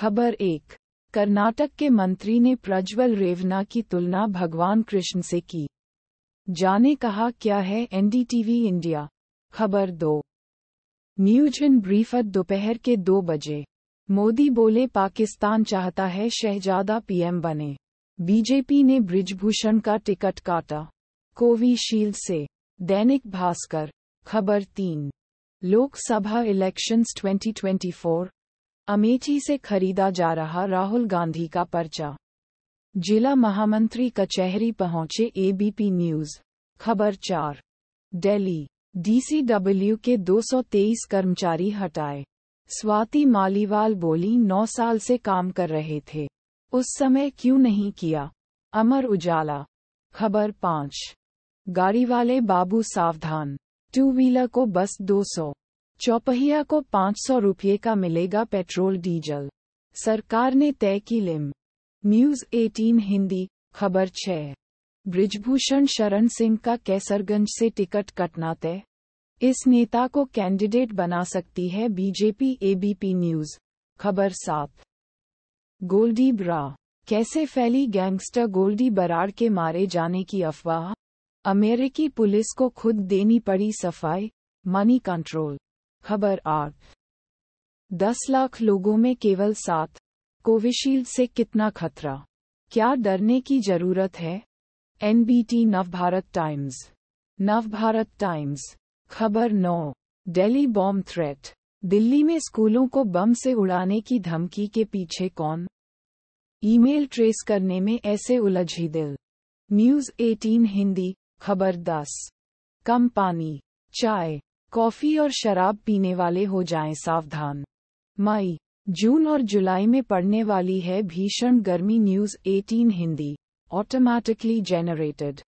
खबर एक। कर्नाटक के मंत्री ने प्रज्वल रेवना की तुलना भगवान कृष्ण से की। जाने कहा क्या है एनडीटीवी इंडिया। खबर दो। न्यूज़ इन ब्रीफत दोपहर के दो बजे। मोदी बोले पाकिस्तान चाहता है शहजादा पीएम बने। बीजेपी ने ब्रिजभूषण का टिकट काटा। कोविशील्ड से। दैनिक भास्कर। खबर तीन। लोकसभा इलेक्शंस 2024 अमेठी से खरीदा जा रहा राहुल गांधी का पर्चा। जिला महामंत्री कचहरी पहुँचे एबीपी न्यूज़ खबर चार। दिल्ली। डीसीडब्ल्यू के 223 कर्मचारी हटाए। स्वाति मालीवाल बोली, नौ साल से काम कर रहे थे। उस समय क्यों नहीं किया? अमर उजाला। खबर पाँच। गाड़ी वाले बाबू सावधान। टू व्हीलर को बस 200 चौपहिया को 500 रुपये का मिलेगा पेट्रोल डीजल। सरकार ने तय की लिम। न्यूज़ 18 हिंदी, खबर छः। ब्रिजभूषण शरण सिंह का कैसरगंज से टिकट कटना तय। इस नेता को कैंडिडेट बना सकती है बीजेपी एबीपी न्यूज़, खबर सात। गोल्डी ब्रा। कैसे फैली गैंगस्टर गोल्डी बराड़ के मारे जाने की अफवाह? अमेरिकी पुलिस को खुद देनी पड़ी सफ़ाई, मनी कंट्रोल। खबर आठ दस लाख लोगों में केवल सात। कोविशील्ड से कितना खतरा? क्या डरने की ज़रूरत है? NBT Navbharat times. Navbharat times. खबर नौ। Delhi bomb threat. दिल्ली में स्कूलों को बम से उड़ाने की धमकी के पीछे कौन? ईमेल ट्रेस करने में ऐसे उलझी दिल। न्यूज़ 18 हिंदी। खबर 10 कम पानी। चाय। कॉफ़ी और शराब पीने वाले हो जाएँ सावधान। मई, जून और जुलाई में पड़ने वाली है भीषण गर्मी न्यूज़ 18 हिंदी ऑटोमैटिकली जेनरेटेड